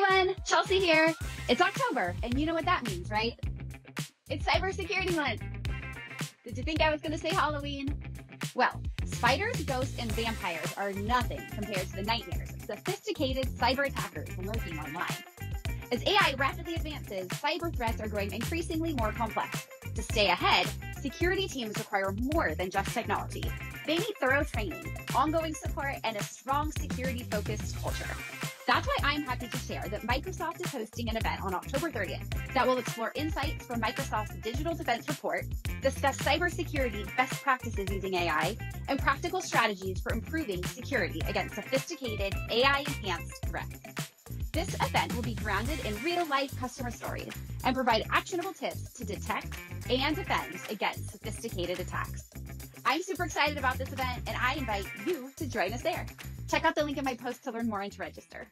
everyone, Chelsea here. It's October, and you know what that means, right? It's Cybersecurity Month. Did you think I was going to say Halloween? Well, spiders, ghosts, and vampires are nothing compared to the nightmares of sophisticated cyber attackers lurking online. As AI rapidly advances, cyber threats are growing increasingly more complex. To stay ahead, security teams require more than just technology. They need thorough training, ongoing support, and a strong security focused culture. That's why I'm happy to share that Microsoft is hosting an event on October 30th that will explore insights from Microsoft's Digital Defense Report, discuss cybersecurity best practices using AI, and practical strategies for improving security against sophisticated AI enhanced threats. This event will be grounded in real life customer stories and provide actionable tips to detect and defend against sophisticated attacks. I'm super excited about this event and I invite you to join us there. Check out the link in my post to learn more and to register.